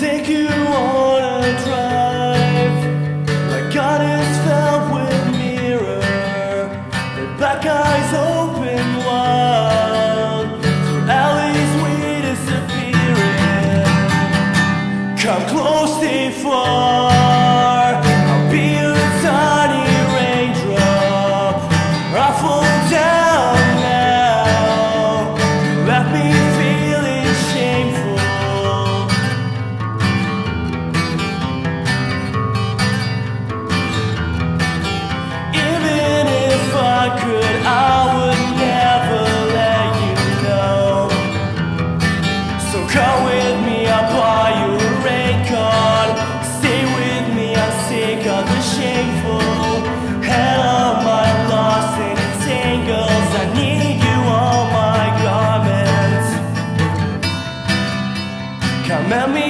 take you on a drive. Like God fell with mirror. The black eyes open wide. Through alleys we disappear disappearing Come close, stay far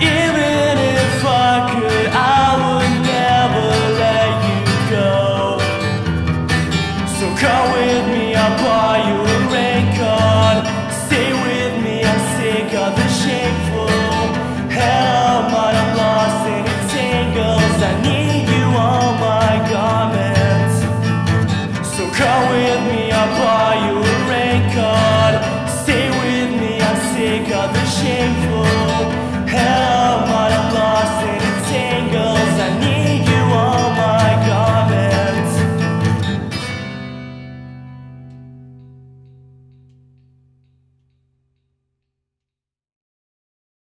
in